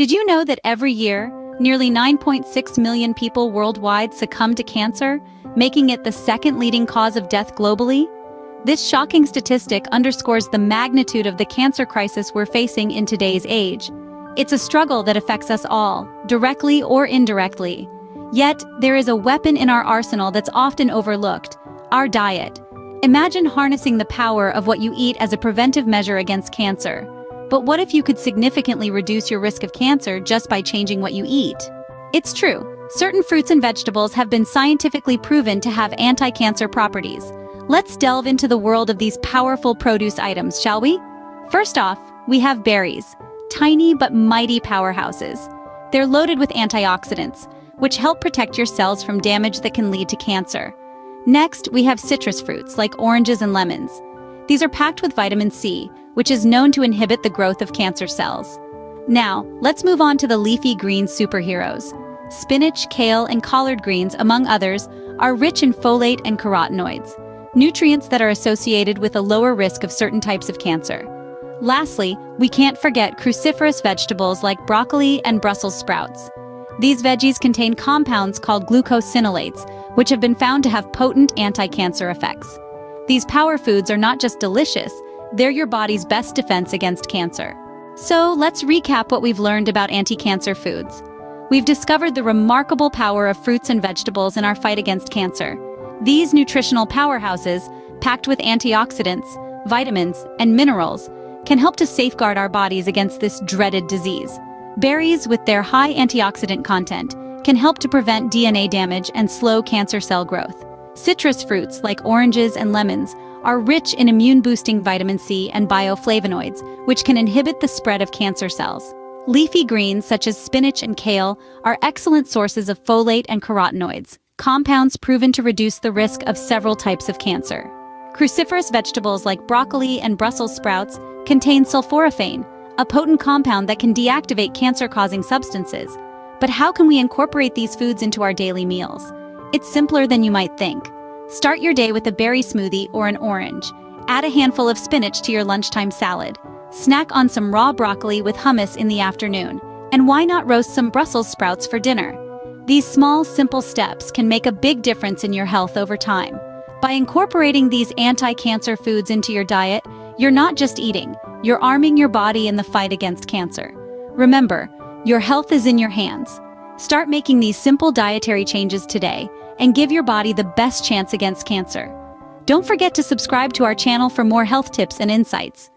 Did you know that every year, nearly 9.6 million people worldwide succumb to cancer, making it the second leading cause of death globally? This shocking statistic underscores the magnitude of the cancer crisis we're facing in today's age. It's a struggle that affects us all, directly or indirectly. Yet, there is a weapon in our arsenal that's often overlooked, our diet. Imagine harnessing the power of what you eat as a preventive measure against cancer. But what if you could significantly reduce your risk of cancer just by changing what you eat? It's true, certain fruits and vegetables have been scientifically proven to have anti-cancer properties. Let's delve into the world of these powerful produce items, shall we? First off, we have berries, tiny but mighty powerhouses. They're loaded with antioxidants, which help protect your cells from damage that can lead to cancer. Next, we have citrus fruits like oranges and lemons. These are packed with vitamin C, which is known to inhibit the growth of cancer cells. Now, let's move on to the leafy green superheroes. Spinach, kale, and collard greens, among others, are rich in folate and carotenoids nutrients that are associated with a lower risk of certain types of cancer. Lastly, we can't forget cruciferous vegetables like broccoli and Brussels sprouts. These veggies contain compounds called glucosinolates, which have been found to have potent anti-cancer effects. These power foods are not just delicious, they're your body's best defense against cancer. So let's recap what we've learned about anti-cancer foods. We've discovered the remarkable power of fruits and vegetables in our fight against cancer. These nutritional powerhouses, packed with antioxidants, vitamins, and minerals, can help to safeguard our bodies against this dreaded disease. Berries, with their high antioxidant content, can help to prevent DNA damage and slow cancer cell growth. Citrus fruits, like oranges and lemons, are rich in immune-boosting vitamin C and bioflavonoids, which can inhibit the spread of cancer cells. Leafy greens, such as spinach and kale, are excellent sources of folate and carotenoids, compounds proven to reduce the risk of several types of cancer. Cruciferous vegetables like broccoli and Brussels sprouts contain sulforaphane, a potent compound that can deactivate cancer-causing substances. But how can we incorporate these foods into our daily meals? It's simpler than you might think. Start your day with a berry smoothie or an orange. Add a handful of spinach to your lunchtime salad. Snack on some raw broccoli with hummus in the afternoon. And why not roast some Brussels sprouts for dinner? These small, simple steps can make a big difference in your health over time. By incorporating these anti-cancer foods into your diet, you're not just eating, you're arming your body in the fight against cancer. Remember, your health is in your hands. Start making these simple dietary changes today and give your body the best chance against cancer. Don't forget to subscribe to our channel for more health tips and insights.